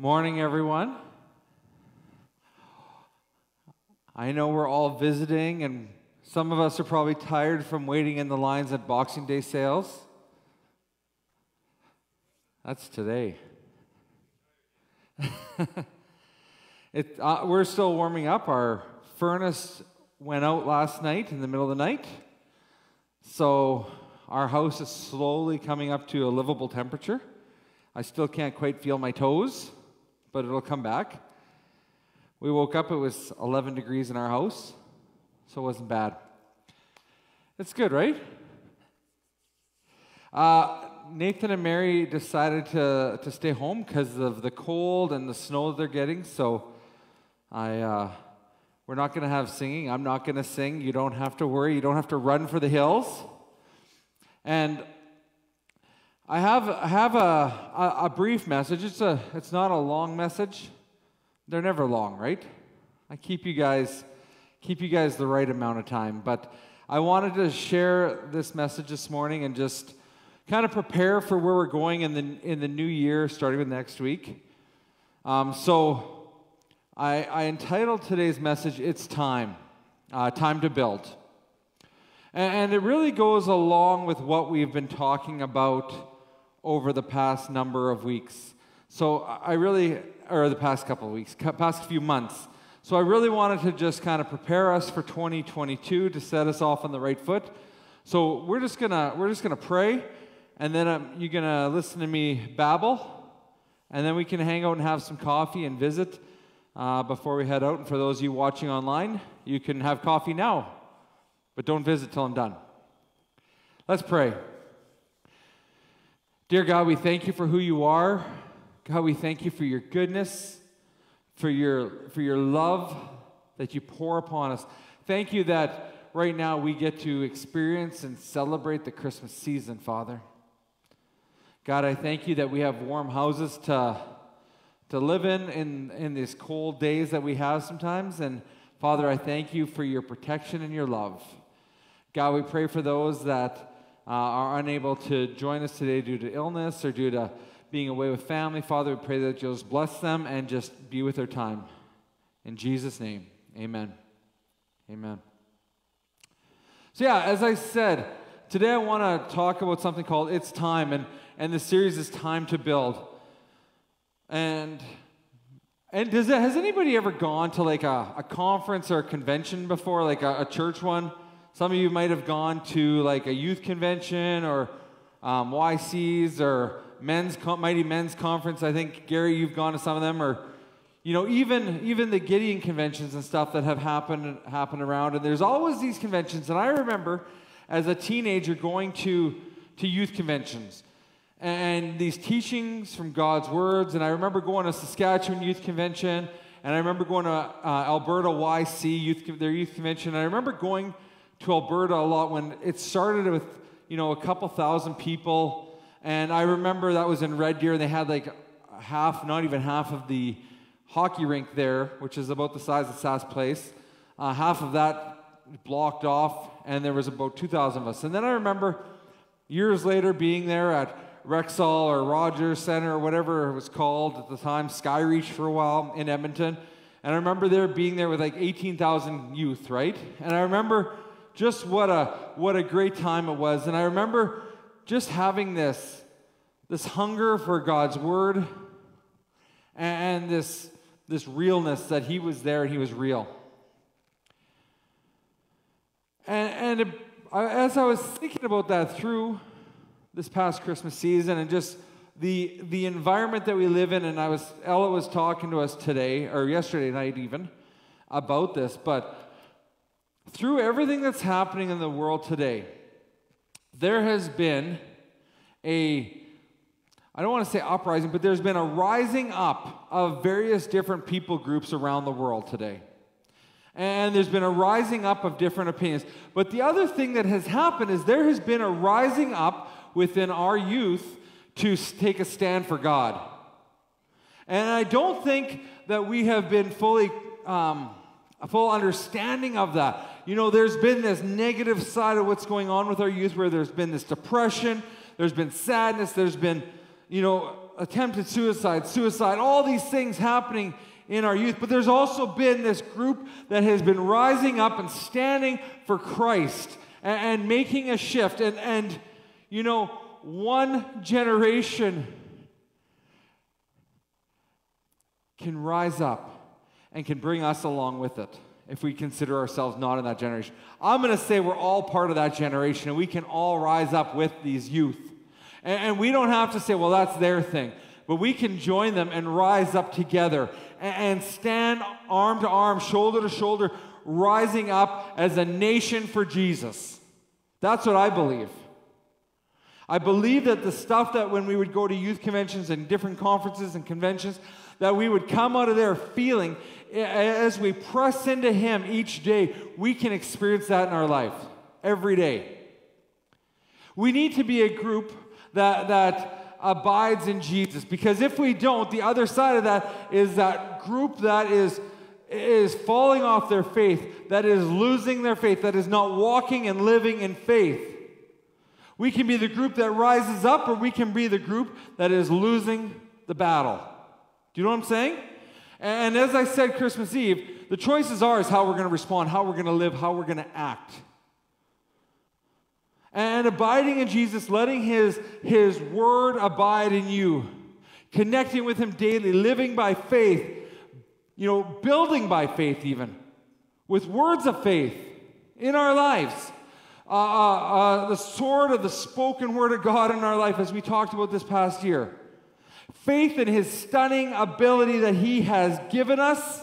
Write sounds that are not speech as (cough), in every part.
Morning, everyone. I know we're all visiting, and some of us are probably tired from waiting in the lines at Boxing Day sales. That's today. (laughs) it, uh, we're still warming up. Our furnace went out last night in the middle of the night. So our house is slowly coming up to a livable temperature. I still can't quite feel my toes, but it'll come back. We woke up, it was 11 degrees in our house, so it wasn't bad. It's good, right? Uh, Nathan and Mary decided to, to stay home because of the cold and the snow they're getting, so I, uh, we're not going to have singing. I'm not going to sing. You don't have to worry. You don't have to run for the hills. And I have, I have a, a, a, brief message. It's, a, it's not a long message. They're never long, right? I keep you guys keep you guys the right amount of time. But I wanted to share this message this morning and just kind of prepare for where we're going in the in the new year, starting with next week. Um, so I, I, entitled today's message "It's Time, uh, Time to Build." And it really goes along with what we've been talking about over the past number of weeks. So I really, or the past couple of weeks, past few months. So I really wanted to just kind of prepare us for 2022 to set us off on the right foot. So we're just gonna we're just gonna pray, and then um, you're gonna listen to me babble, and then we can hang out and have some coffee and visit uh, before we head out. And for those of you watching online, you can have coffee now but don't visit till I'm done. Let's pray. Dear God, we thank you for who you are. God, we thank you for your goodness, for your, for your love that you pour upon us. Thank you that right now we get to experience and celebrate the Christmas season, Father. God, I thank you that we have warm houses to, to live in, in in these cold days that we have sometimes. And Father, I thank you for your protection and your love. God, we pray for those that uh, are unable to join us today due to illness or due to being away with family. Father, we pray that you'll just bless them and just be with their time. In Jesus' name, amen. Amen. So, yeah, as I said, today I want to talk about something called It's Time, and, and the series is Time to Build. And and does it, has anybody ever gone to like a, a conference or a convention before, like a, a church one? Some of you might have gone to like a youth convention or um, YCs or men's mighty men's conference. I think Gary, you've gone to some of them, or you know, even even the Gideon conventions and stuff that have happened happened around. And there's always these conventions. And I remember as a teenager going to to youth conventions and these teachings from God's words. And I remember going to Saskatchewan Youth Convention, and I remember going to uh, Alberta YC Youth their youth convention. And I remember going to Alberta a lot when it started with, you know, a couple thousand people. And I remember that was in Red Deer, and they had like half, not even half of the hockey rink there, which is about the size of Sask Place. Uh, half of that blocked off, and there was about 2,000 of us. And then I remember years later being there at Rexall or Rogers Center or whatever it was called at the time, Skyreach for a while in Edmonton. And I remember there being there with like 18,000 youth, right? And I remember just what a what a great time it was. And I remember just having this this hunger for God's word and this this realness that he was there and he was real. And, and it, as I was thinking about that through this past Christmas season and just the the environment that we live in, and I was Ella was talking to us today or yesterday night even about this, but through everything that's happening in the world today, there has been a, I don't want to say uprising, but there's been a rising up of various different people groups around the world today. And there's been a rising up of different opinions. But the other thing that has happened is there has been a rising up within our youth to take a stand for God. And I don't think that we have been fully, um, a full understanding of that. You know, there's been this negative side of what's going on with our youth where there's been this depression, there's been sadness, there's been, you know, attempted suicide, suicide, all these things happening in our youth. But there's also been this group that has been rising up and standing for Christ and, and making a shift. And, and, you know, one generation can rise up and can bring us along with it if we consider ourselves not in that generation. I'm going to say we're all part of that generation and we can all rise up with these youth. And, and, we don't have to say, well, that's their thing, but we can join them and rise up together and, and stand arm to arm, shoulder to shoulder, rising up as a nation for Jesus. That's what I believe. I believe that the stuff that when we would go to youth conventions and different conferences and conventions, that we would come out of there feeling as we press into Him each day, we can experience that in our life every day. We need to be a group that, that abides in Jesus because if we don't, the other side of that is that group that is, is falling off their faith, that is losing their faith, that is not walking and living in faith. We can be the group that rises up, or we can be the group that is losing the battle. Do you know what I'm saying? And as I said Christmas Eve, the choice is ours how we're going to respond, how we're going to live, how we're going to act. And abiding in Jesus, letting his, his word abide in you, connecting with him daily, living by faith, you know, building by faith, even with words of faith in our lives. Uh, uh, uh, the sword of the spoken word of God in our life, as we talked about this past year. Faith in his stunning ability that he has given us,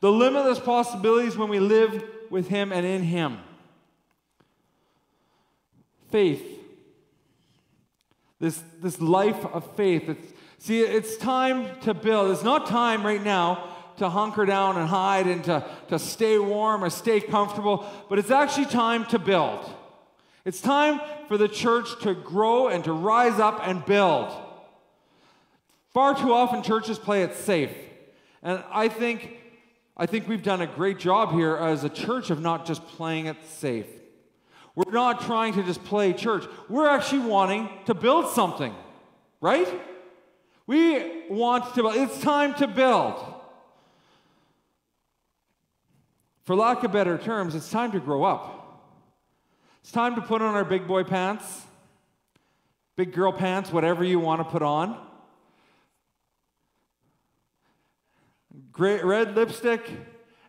the limitless possibilities when we live with him and in him. Faith. This, this life of faith. It's, see, it's time to build. It's not time right now to hunker down and hide and to, to stay warm or stay comfortable, but it's actually time to build. It's time for the church to grow and to rise up and build. Far too often, churches play it safe. And I think, I think we've done a great job here as a church of not just playing it safe. We're not trying to just play church. We're actually wanting to build something, right? We want to, it's time to build. For lack of better terms, it's time to grow up. It's time to put on our big boy pants, big girl pants, whatever you want to put on. Great red lipstick,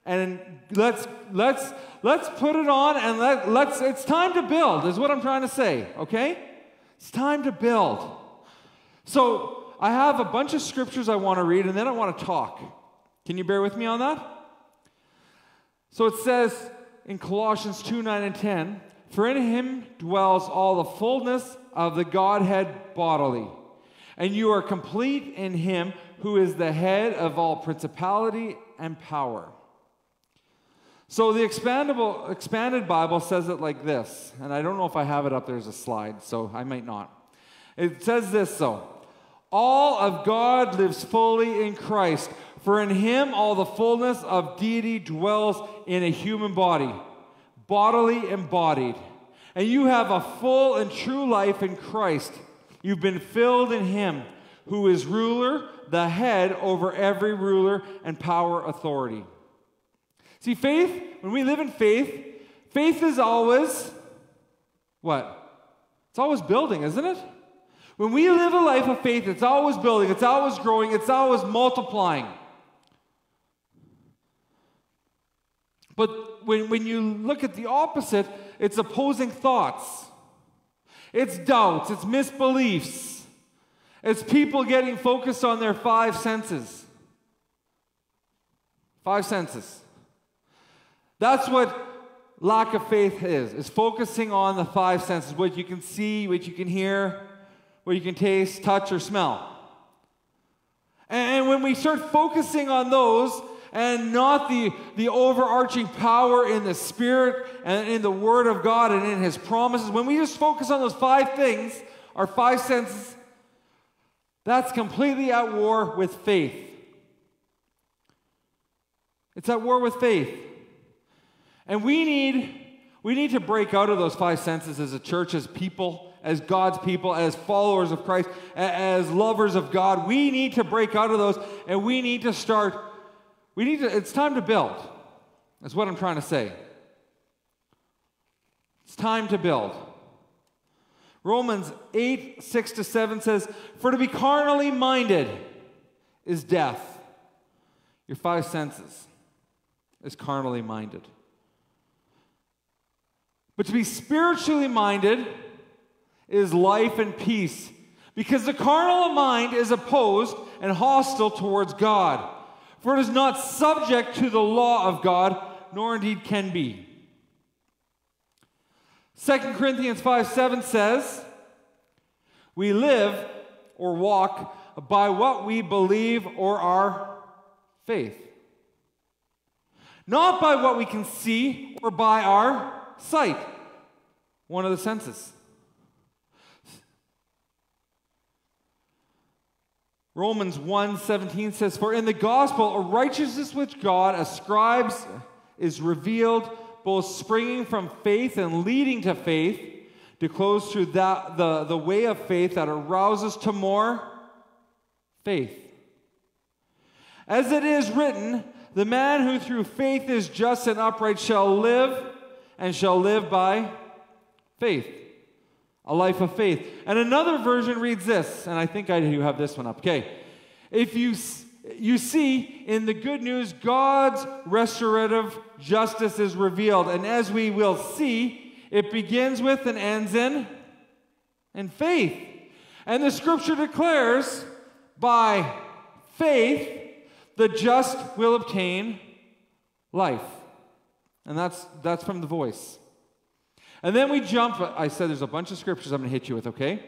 and let's let's let's put it on and let, let's it's time to build is what i'm trying to say okay? It's time to build. So i have a bunch of scriptures i want to read and then i want to talk. Can you bear with me on that? So it says in colossians 2 9 and 10 for in him dwells all the fullness of the godhead bodily and you are complete in him who is the head of all principality and power. So the expandable, expanded Bible says it like this, and I don't know if I have it up there as a slide, so I might not. It says this so All of God lives fully in Christ, for in him all the fullness of deity dwells in a human body, bodily embodied. And you have a full and true life in Christ. You've been filled in him who is ruler, the head over every ruler and power authority. See, faith, when we live in faith, faith is always what? It's always building, isn't it? When we live a life of faith, it's always building, it's always growing, it's always multiplying. But when, when you look at the opposite, it's opposing thoughts, it's doubts, it's misbeliefs. It's people getting focused on their five senses. Five senses. That's what lack of faith is, is focusing on the five senses, what you can see, what you can hear, what you can taste, touch, or smell. And when we start focusing on those and not the, the overarching power in the Spirit and in the Word of God and in His promises, when we just focus on those five things, our five senses, that's completely at war with faith. It's at war with faith. And we need we need to break out of those five senses as a church, as people, as God's people, as followers of Christ, as lovers of God. We need to break out of those and we need to start. We need to, it's time to build. That's what I'm trying to say. It's time to build. Romans 8, 6 to 7 says, For to be carnally minded is death. Your five senses is carnally minded. But to be spiritually minded is life and peace. Because the carnal mind is opposed and hostile towards God. For it is not subject to the law of God, nor indeed can be. 2 Corinthians 5 7 says, We live or walk by what we believe or our faith. Not by what we can see or by our sight, one of the senses. Romans 1:17 says, "For in the gospel a righteousness which God ascribes is revealed, both springing from faith and leading to faith, to close through that, the, the way of faith that arouses to more faith. As it is written, the man who through faith is just and upright shall live and shall live by faith. A life of faith. And another version reads this, and I think I do have this one up. Okay. If you you see, in the good news, God's restorative justice is revealed. And as we will see, it begins with and ends in, in faith. And the scripture declares by faith, the just will obtain life. And that's, that's from the voice. And then we jump, I said there's a bunch of scriptures I'm going to hit you with, okay?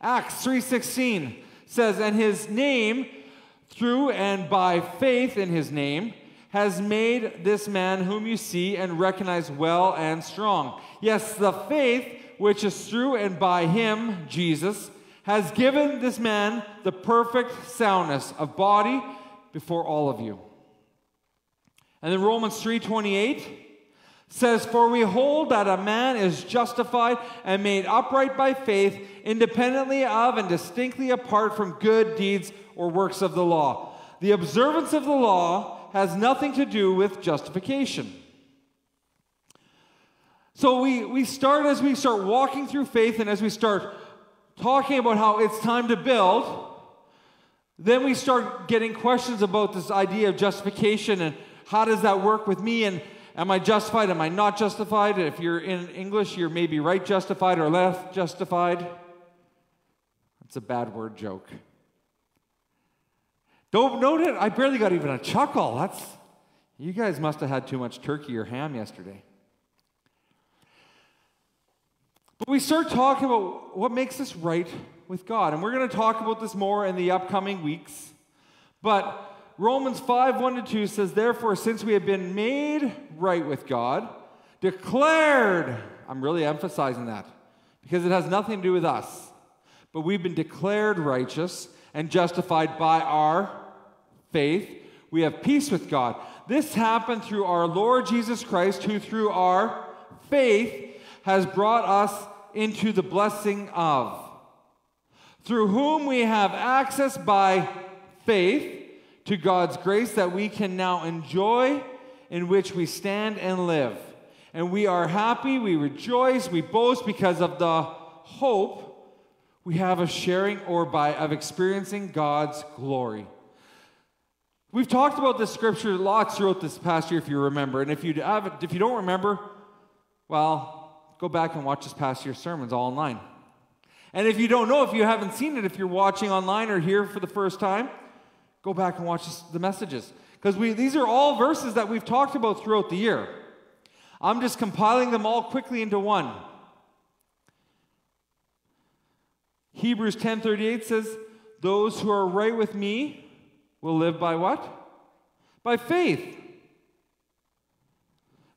Acts 3:16 says, "And his name through and by faith in his name, has made this man whom you see and recognize well and strong. Yes, the faith which is through and by him, Jesus, has given this man the perfect soundness of body before all of you. And then Romans 3:28 says, For we hold that a man is justified and made upright by faith, independently of and distinctly apart from good deeds or works of the law. The observance of the law has nothing to do with justification. So we, we start as we start walking through faith and as we start talking about how it's time to build, then we start getting questions about this idea of justification and how does that work with me and am I justified? Am I not justified? If you're in English, you're maybe right justified or left justified. It's a bad word joke. Don't note it. I barely got even a chuckle. That's you guys must have had too much turkey or ham yesterday. But we start talking about what makes us right with God. And we're going to talk about this more in the upcoming weeks. But Romans 5 1 to 2 says, Therefore, since we have been made right with God, declared, I'm really emphasizing that because it has nothing to do with us, but we've been declared righteous and justified by our faith. We have peace with God. This happened through our Lord Jesus Christ, who through our faith has brought us into the blessing of, through whom we have access by faith to God's grace that we can now enjoy, in which we stand and live. And we are happy, we rejoice, we boast because of the hope we have a sharing or by of experiencing God's glory. We've talked about this scripture lots throughout this past year, if you remember. And if you have, if you don't remember, well, go back and watch this past year's sermons all online. And if you don't know, if you haven't seen it, if you're watching online or here for the first time, go back and watch the messages because we these are all verses that we've talked about throughout the year. I'm just compiling them all quickly into one. Hebrews 10:38 says, "Those who are right with me will live by what? By faith."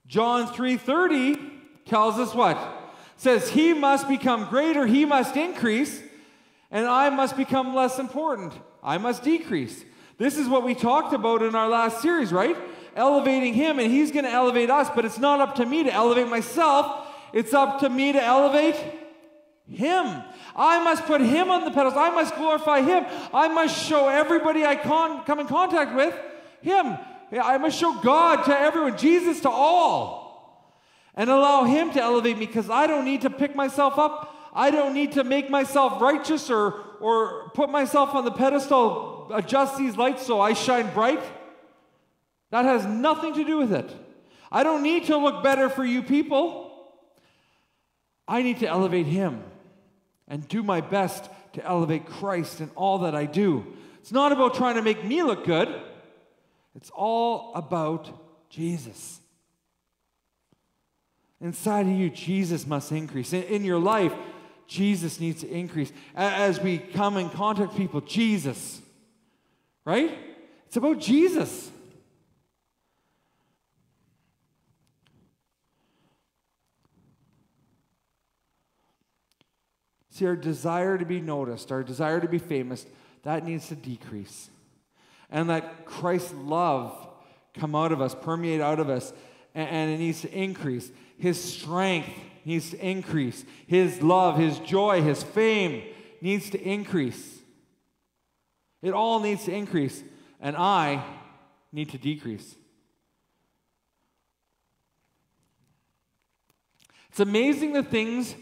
John 3:30 tells us what? Says he must become greater, he must increase, and I must become less important. I must decrease. This is what we talked about in our last series, right? Elevating him, and he's going to elevate us, but it's not up to me to elevate myself. It's up to me to elevate Him. I must put Him on the pedestal. I must glorify Him. I must show everybody I con- come in contact with Him. I must show God to everyone, Jesus to all, and allow Him to elevate me because I don't need to pick myself up. I don't need to make myself righteous or, or put myself on the pedestal, adjust these lights so I shine bright. That has nothing to do with it. I don't need to look better for you people. I need to elevate Him and do my best to elevate Christ in all that I do. It's not about trying to make me look good, it's all about Jesus. Inside of you, Jesus must increase. In, in your life, Jesus needs to increase. As we come in contact people, Jesus, right? It's about Jesus. See, our desire to be noticed, our desire to be famous, that needs to decrease. And let Christ's love come out of us, permeate out of us, and, and it needs to increase. His strength needs to increase. His love, His joy, His fame needs to increase. It all needs to increase. And I need to decrease. It's amazing the things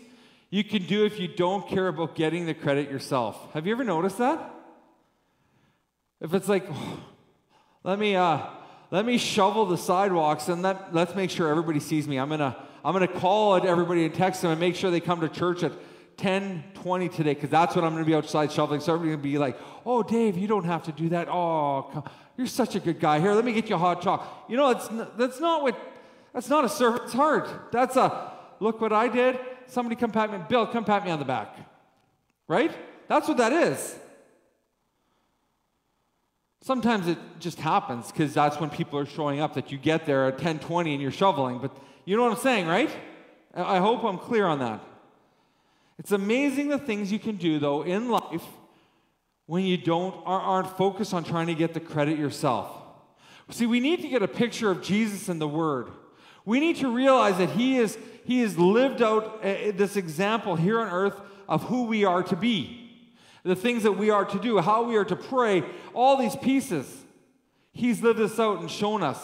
you can do if you don't care about getting the credit yourself. Have you ever noticed that? If it's like, oh, let me uh, let me shovel the sidewalks and let, let's make sure everybody sees me. I'm gonna I'm gonna call everybody and text them and make sure they come to church at 10 20 today because that's when I'm gonna be outside shoveling. So everybody's gonna be like, oh Dave, you don't have to do that. Oh, come. you're such a good guy. Here, let me get you a hot chocolate. You know, it's that's not what that's not a servant's heart. That's a look what I did somebody come pat me, Bill, come pat me on the back. Right? That's what that is. Sometimes it just happens because that's when people are showing up that you get there at 1020 and you're shoveling. But you know what I'm saying, right? I hope I'm clear on that. It's amazing the things you can do, though, in life when you don't aren't focused on trying to get the credit yourself. See, we need to get a picture of Jesus in the Word. We need to realize that He is he has lived out uh, this example here on earth of who we are to be, the things that we are to do, how we are to pray, all these pieces. He's lived this out and shown us.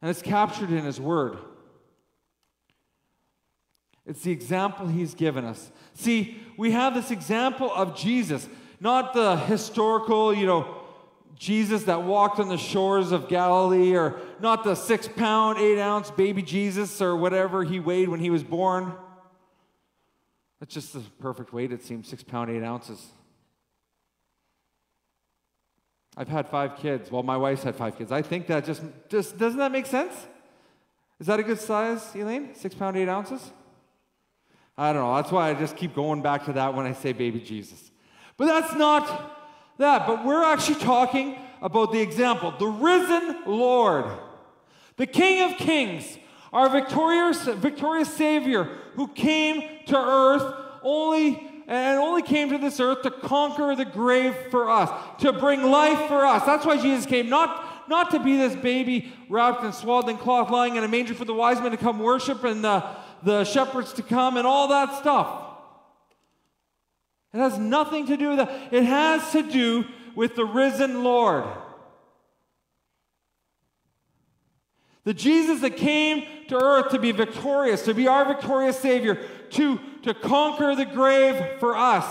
And it's captured in His Word. It's the example He's given us. See, we have this example of Jesus, not the historical, you know, Jesus that walked on the shores of Galilee, or not the six pound, eight ounce baby Jesus, or whatever he weighed when he was born. That's just the perfect weight, it seems six pound, eight ounces. I've had five kids. Well, my wife's had five kids. I think that just, just doesn't that make sense? Is that a good size, Elaine? Six pound, eight ounces? I don't know. That's why I just keep going back to that when I say baby Jesus. But that's not that, but we're actually talking about the example the risen Lord, the King of Kings, our victorious, victorious Savior who came to earth only and only came to this earth to conquer the grave for us, to bring life for us. That's why Jesus came, not, not to be this baby wrapped in swaddling cloth lying in a manger for the wise men to come worship and the, the shepherds to come and all that stuff. It has nothing to do with that. It has to do with the risen Lord. The Jesus that came to earth to be victorious, to be our victorious Savior, to, to conquer the grave for us.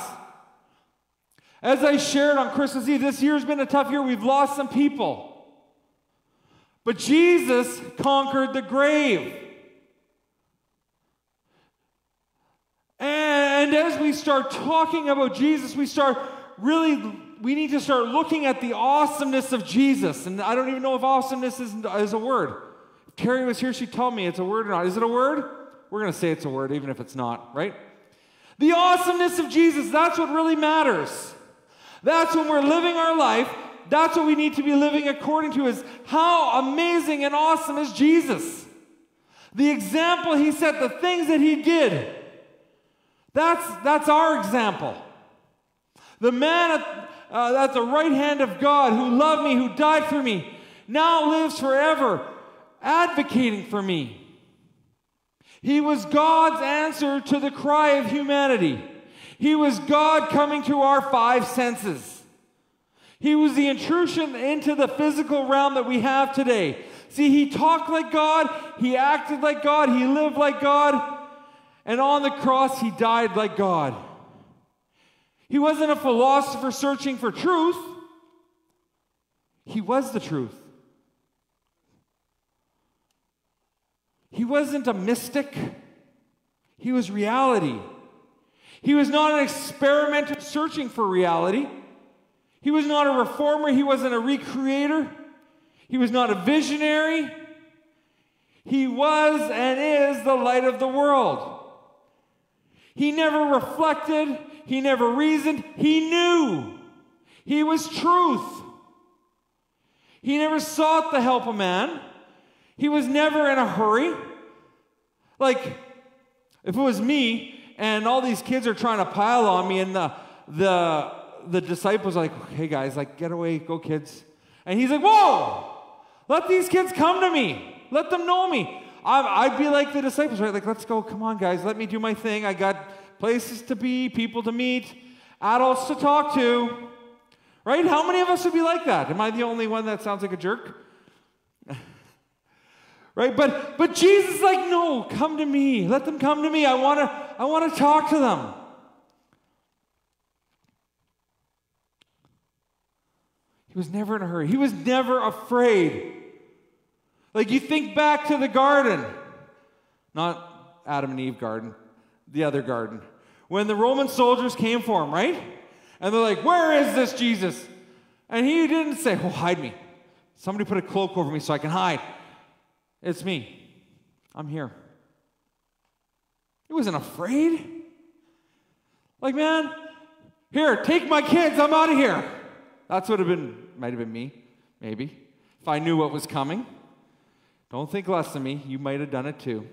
As I shared on Christmas Eve, this year's been a tough year. We've lost some people. But Jesus conquered the grave. And as we start talking about Jesus, we start really, we need to start looking at the awesomeness of Jesus. And I don't even know if awesomeness is, is a word. If Carrie was here, she'd tell me it's a word or not. Is it a word? We're going to say it's a word, even if it's not, right? The awesomeness of Jesus, that's what really matters. That's when we're living our life. That's what we need to be living according to is how amazing and awesome is Jesus. The example he set, the things that he did. That's, that's our example. The man at, uh, at the right hand of God who loved me, who died for me, now lives forever, advocating for me. He was God's answer to the cry of humanity. He was God coming to our five senses. He was the intrusion into the physical realm that we have today. See, he talked like God, he acted like God, he lived like God, and on the cross, he died like God. He wasn't a philosopher searching for truth, he was the truth. He wasn't a mystic, he was reality. He was not an experimenter searching for reality. He was not a reformer. He wasn't a recreator. He was not a visionary. He was and is the light of the world. He never reflected. He never reasoned. He knew. He was truth. He never sought the help of man. He was never in a hurry. Like, if it was me and all these kids are trying to pile on me, and the, the, the disciples are like, hey guys, like, get away, go kids. And he's like, whoa, let these kids come to me, let them know me. I'd be like the disciples, right? Like, let's go, come on, guys, let me do my thing. I got places to be, people to meet, adults to talk to. Right? How many of us would be like that? Am I the only one that sounds like a jerk? (laughs) right? But but Jesus is like, no, come to me. Let them come to me. I want to I want to talk to them. He was never in a hurry. He was never afraid. Like you think back to the garden, not Adam and Eve garden, the other garden, when the Roman soldiers came for him, right? And they're like, Where is this Jesus? And he didn't say, Oh, hide me. Somebody put a cloak over me so I can hide. It's me. I'm here. He wasn't afraid. Like, man, here, take my kids. I'm out of here. That's what have been, might have been me, maybe, if I knew what was coming. Don't think less of me. You might have done it too.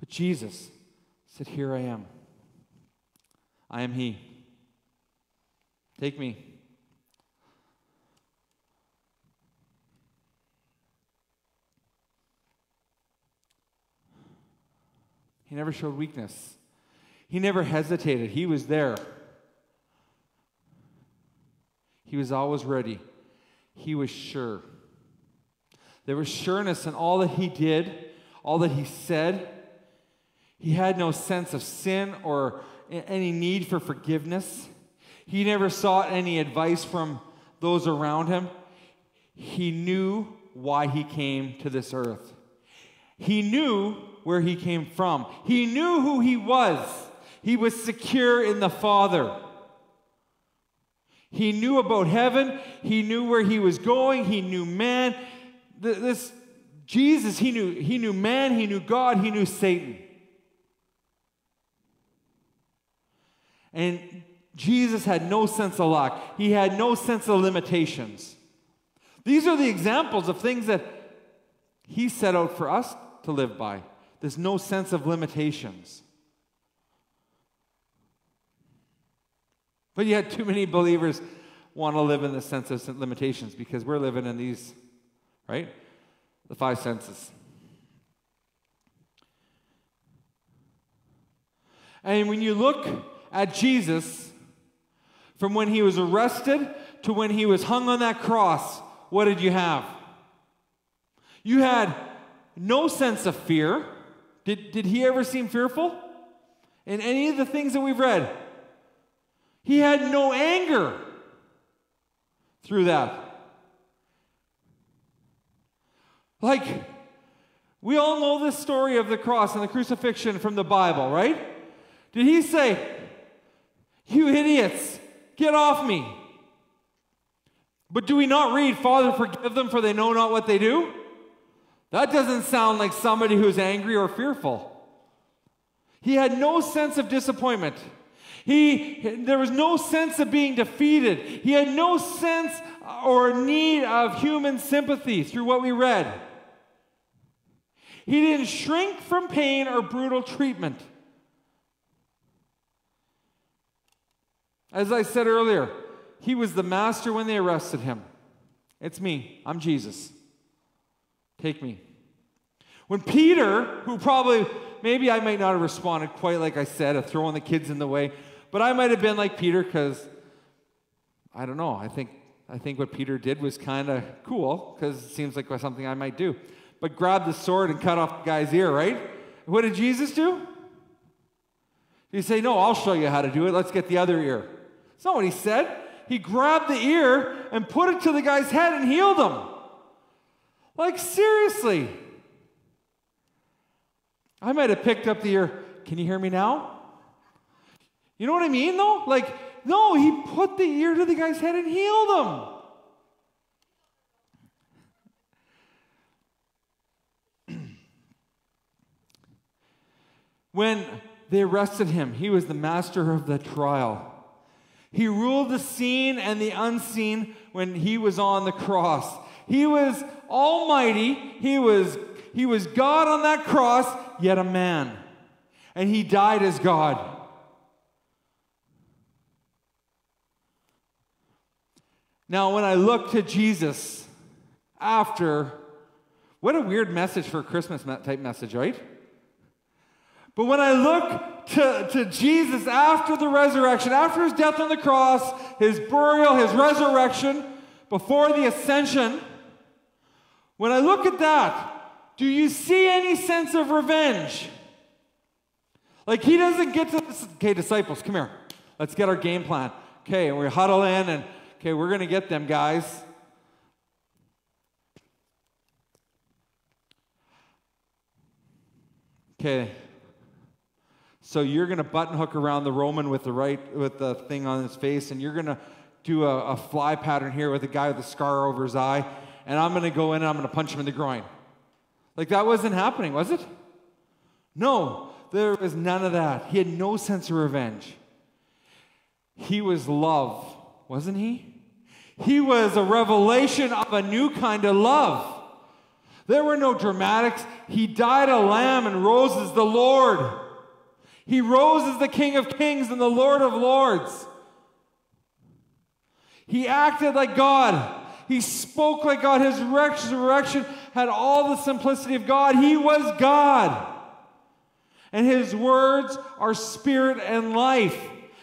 But Jesus said, Here I am. I am He. Take me. He never showed weakness. He never hesitated. He was there. He was always ready. He was sure. There was sureness in all that he did, all that he said. He had no sense of sin or any need for forgiveness. He never sought any advice from those around him. He knew why he came to this earth. He knew where he came from. He knew who he was. He was secure in the Father. He knew about heaven. He knew where he was going. He knew man. This Jesus, he knew, he knew man, he knew God, he knew Satan. And Jesus had no sense of lack. He had no sense of limitations. These are the examples of things that he set out for us to live by. There's no sense of limitations. But yet, too many believers want to live in the sense of limitations because we're living in these, right? The five senses. And when you look at Jesus, from when he was arrested to when he was hung on that cross, what did you have? You had no sense of fear. Did, did he ever seem fearful? In any of the things that we've read, he had no anger through that. Like, we all know this story of the cross and the crucifixion from the Bible, right? Did he say, You idiots, get off me? But do we not read, Father, forgive them, for they know not what they do? That doesn't sound like somebody who's angry or fearful. He had no sense of disappointment. He, there was no sense of being defeated. He had no sense or need of human sympathy through what we read. He didn't shrink from pain or brutal treatment. As I said earlier, he was the master when they arrested him. It's me. I'm Jesus. Take me. When Peter, who probably, maybe I might not have responded quite like I said, of throwing the kids in the way, but I might have been like Peter because I don't know. I think, I think what Peter did was kind of cool because it seems like something I might do. But grabbed the sword and cut off the guy's ear, right? What did Jesus do? He say, No, I'll show you how to do it. Let's get the other ear. That's not what he said. He grabbed the ear and put it to the guy's head and healed him. Like, seriously. I might have picked up the ear. Can you hear me now? You know what I mean, though? Like, no, he put the ear to the guy's head and healed him. When they arrested him, he was the master of the trial. He ruled the seen and the unseen when he was on the cross. He was almighty. He was, he was God on that cross, yet a man. And he died as God. Now, when I look to Jesus after, what a weird message for a Christmas type message, right? But when I look to, to Jesus after the resurrection, after his death on the cross, his burial, his resurrection, before the ascension, when I look at that, do you see any sense of revenge? Like he doesn't get to this. Okay, disciples, come here. Let's get our game plan. Okay, and we huddle in and okay, we're gonna get them, guys. Okay. So you're gonna button hook around the Roman with the right with the thing on his face, and you're gonna do a, a fly pattern here with a guy with a scar over his eye, and I'm gonna go in and I'm gonna punch him in the groin. Like that wasn't happening, was it? No, there was none of that. He had no sense of revenge. He was love, wasn't he? He was a revelation of a new kind of love. There were no dramatics. He died a lamb and rose as the Lord. He rose as the King of Kings and the Lord of Lords. He acted like God. He spoke like God. His resurrection had all the simplicity of God. He was God. And his words are spirit and life.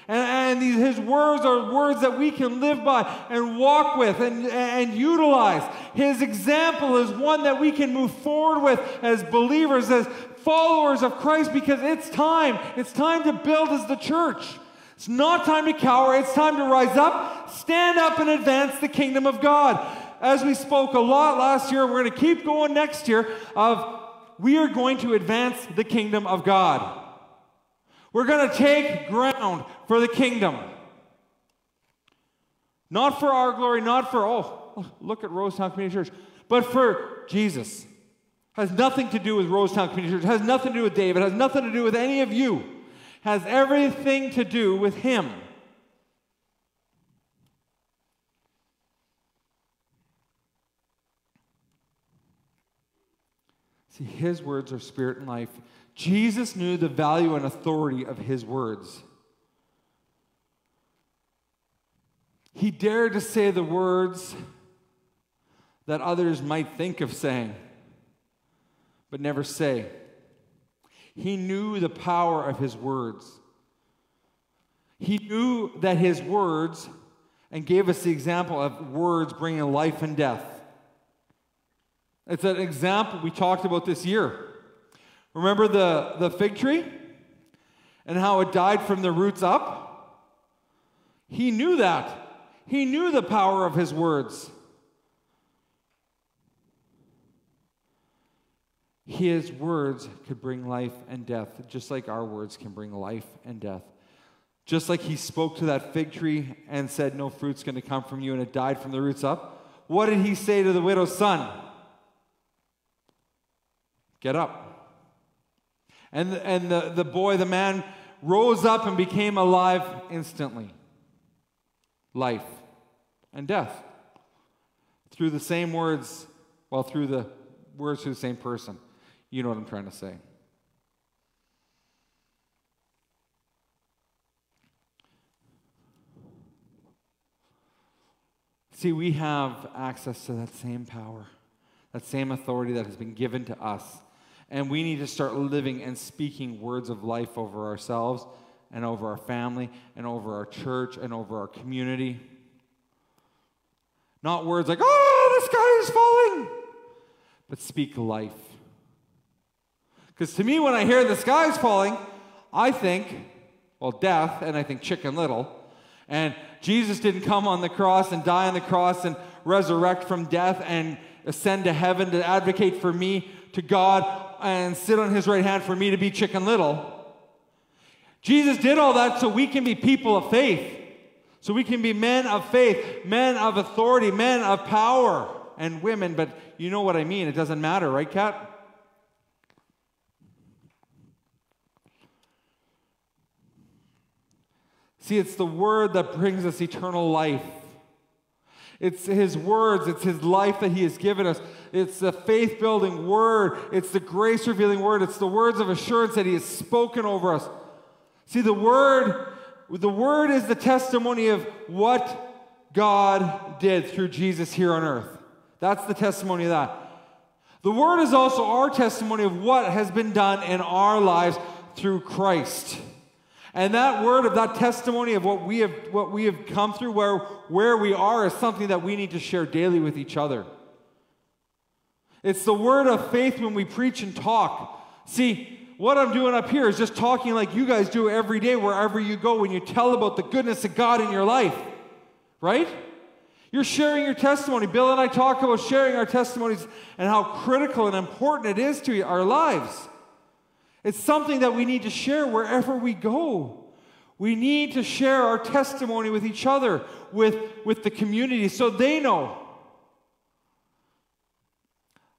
And, and these, his words are words that we can live by and walk with and, and utilize. His example is one that we can move forward with as believers, as followers of Christ, because it's time. It's time to build as the church. It's not time to cower. It's time to rise up, stand up, and advance the kingdom of God. As we spoke a lot last year, we're going to keep going next year of we are going to advance the kingdom of God. We're going to take ground for the kingdom. Not for our glory, not for, oh, look at Rosetown Community Church, but for Jesus. Has nothing to do with Rosetown Community Church, has nothing to do with David, has nothing to do with any of you has everything to do with Him. See, His words are spirit and life. Jesus knew the value and authority of His words. He dared to say the words that others might think of saying, but never say. He knew the power of his words. He knew that his words, and gave us the example of words bringing life and death. It's an example we talked about this year. Remember the, the fig tree and how it died from the roots up? He knew that. He knew the power of his words. His words could bring life and death, just like our words can bring life and death. Just like he spoke to that fig tree and said, No fruit's going to come from you, and it died from the roots up. What did he say to the widow's son? Get up. And, and the, the boy, the man, rose up and became alive instantly. Life and death. Through the same words, well, through the words to the same person. You know what I'm trying to say. See, we have access to that same power, that same authority that has been given to us. And we need to start living and speaking words of life over ourselves and over our family and over our church and over our community. Not words like, oh, the sky is falling, but speak life. Because to me, when I hear the sky is falling, I think, well, death, and I think chicken little. And Jesus didn't come on the cross and die on the cross and resurrect from death and ascend to heaven to advocate for me to God and sit on his right hand for me to be chicken little. Jesus did all that so we can be people of faith. So we can be men of faith, men of authority, men of power, and women, but you know what I mean. It doesn't matter, right, Kat? See, it's the word that brings us eternal life. It's his words, it's his life that he has given us. It's the faith building word, it's the grace revealing word, it's the words of assurance that he has spoken over us. See, the word, the word is the testimony of what God did through Jesus here on earth. That's the testimony of that. The word is also our testimony of what has been done in our lives through Christ. And that word of that testimony of what we have, what we have come through, where, where we are, is something that we need to share daily with each other. It's the word of faith when we preach and talk. See, what I'm doing up here is just talking like you guys do every day, wherever you go, when you tell about the goodness of God in your life, right? You're sharing your testimony. Bill and I talk about sharing our testimonies and how critical and important it is to our lives. It's something that we need to share wherever we go. We need to share our testimony with each other, with, with the community, so they know.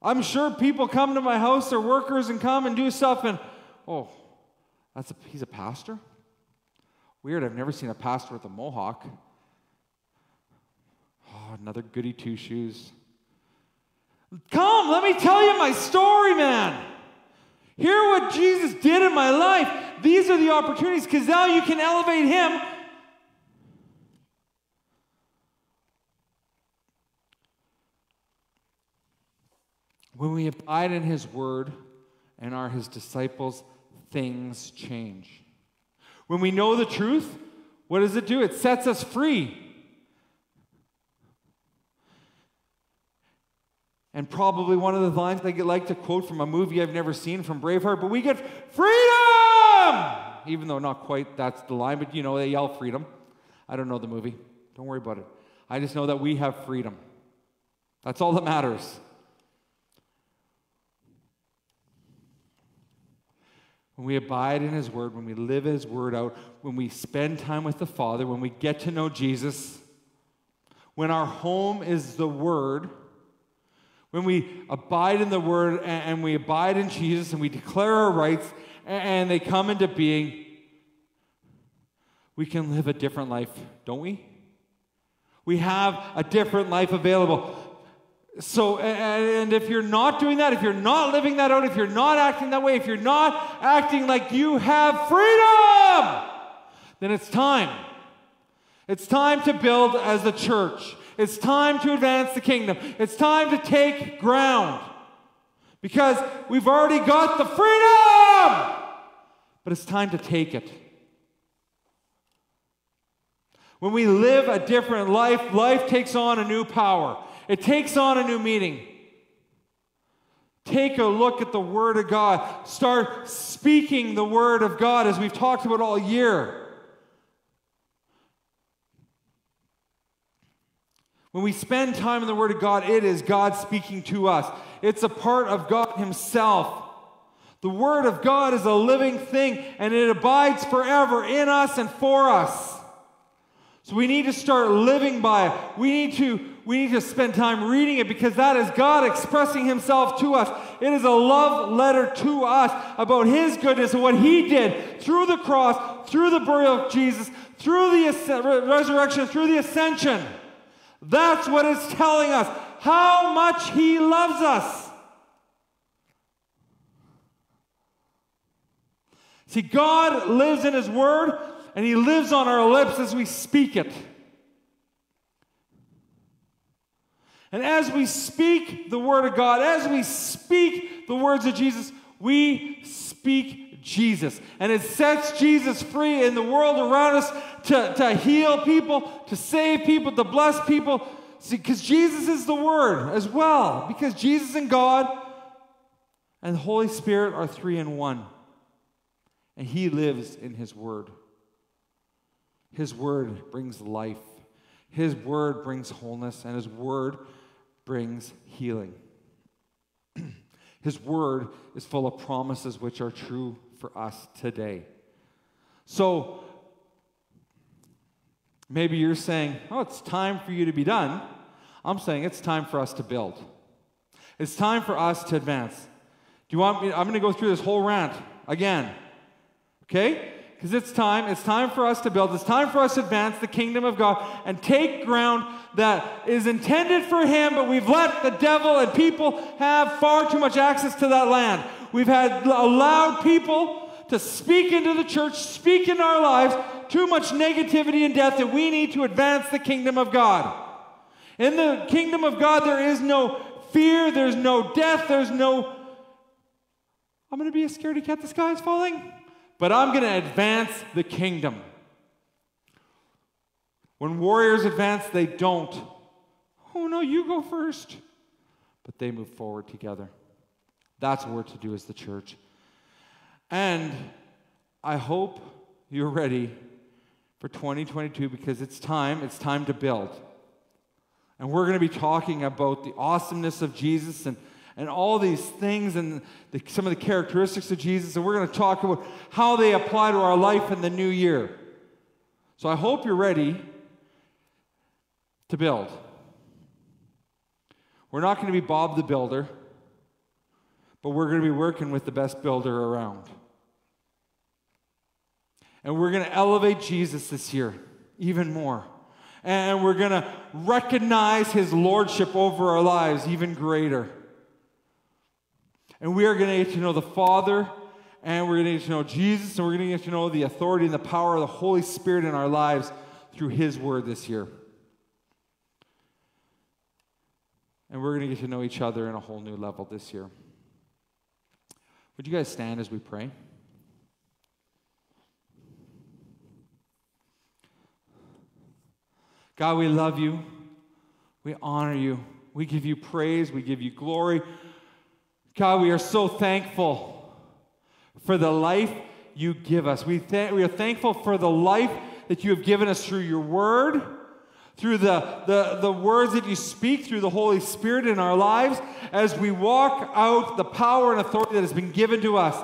I'm sure people come to my house, they're workers, and come and do stuff, and oh, that's a, he's a pastor? Weird, I've never seen a pastor with a mohawk. Oh, another goody two shoes. Come, let me tell you my story, man. Hear what Jesus did in my life. These are the opportunities because now you can elevate Him. When we abide in His Word and are His disciples, things change. When we know the truth, what does it do? It sets us free. And probably one of the lines I like to quote from a movie I've never seen from Braveheart, but we get freedom! Even though not quite that's the line, but you know, they yell freedom. I don't know the movie. Don't worry about it. I just know that we have freedom. That's all that matters. When we abide in His Word, when we live His Word out, when we spend time with the Father, when we get to know Jesus, when our home is the Word, when we abide in the Word and, we abide in Jesus and we declare our rights and they come into being, we can live a different life, don't we? We have a different life available. So, and if you're not doing that, if you're not living that out, if you're not acting that way, if you're not acting like you have freedom, then it's time. It's time to build as a church. It's time to advance the kingdom. It's time to take ground. Because we've already got the freedom, but it's time to take it. When we live a different life, life takes on a new power, it takes on a new meaning. Take a look at the Word of God. Start speaking the Word of God as we've talked about all year. When we spend time in the Word of God, it is God speaking to us. It's a part of God Himself. The Word of God is a living thing and it abides forever in us and for us. So we need to start living by it. We need to we need to spend time reading it because that is God expressing himself to us. It is a love letter to us about his goodness and what he did through the cross, through the burial of Jesus, through the resurrection, through the ascension. That's what it's telling us how much He loves us. See, God lives in His Word, and He lives on our lips as we speak it. And as we speak the Word of God, as we speak the words of Jesus, We speak Jesus. And it sets Jesus free in the world around us to, to heal people, to save people, to bless people. because Jesus is the Word as well. Because Jesus and God and the Holy Spirit are three in one. And He lives in His Word. His Word brings life, His Word brings wholeness, and His Word brings healing. His word is full of promises which are true for us today. So maybe you're saying, oh, it's time for you to be done. I'm saying it's time for us to build. It's time for us to advance. Do you want me? I'm going to go through this whole rant again. Okay? Because it's time. It's time for us to build. It's time for us to advance the kingdom of God and take ground that is intended for Him, but we've let the devil and people have far too much access to that land. We've had allowed people to speak into the church, speak in our lives, too much negativity and death that we need to advance the kingdom of God. In the kingdom of God, there is no fear, there's no death, there's no. I'm going to be a scaredy cat, the sky is falling but I'm going to advance the kingdom. When warriors advance, they don't. Oh, no, you go first. But they move forward together. That's what we're to do as the church. And I hope you're ready for 2022 because it's time. It's time to build. And we're going to be talking about the awesomeness of Jesus and and all these things and the, some of the characteristics of Jesus. And we're going to talk about how they apply to our life in the new year. So I hope you're ready to build. We're not going to be Bob the Builder, but we're going to be working with the best builder around. And we're going to elevate Jesus this year even more. And we're going to recognize his lordship over our lives even greater. And we are going to get to know the Father, and we're going to get to know Jesus, and we're going to get to know the authority and the power of the Holy Spirit in our lives through His Word this year. And we're going to get to know each other in a whole new level this year. Would you guys stand as we pray? God, we love you. We honor you. We give you praise. We give you glory. God, we are so thankful for the life you give us. We, th- we are thankful for the life that you have given us through your word, through the, the, the words that you speak through the Holy Spirit in our lives as we walk out the power and authority that has been given to us.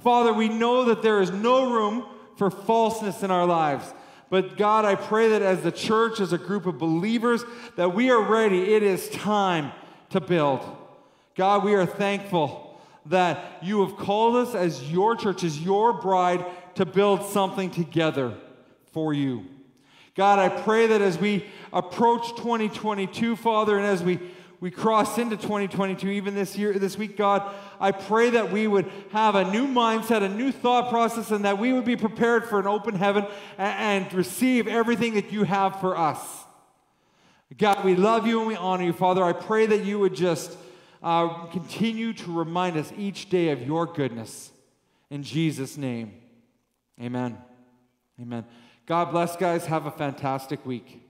Father, we know that there is no room for falseness in our lives. But God, I pray that as the church, as a group of believers, that we are ready. It is time to build. God, we are thankful that you have called us as your church, as your bride, to build something together for you. God, I pray that as we approach 2022, Father, and as we, we cross into 2022, even this year, this week, God, I pray that we would have a new mindset, a new thought process, and that we would be prepared for an open heaven and, and receive everything that you have for us. God, we love you and we honor you, Father. I pray that you would just uh, continue to remind us each day of your goodness. In Jesus' name, amen. Amen. God bless, guys. Have a fantastic week.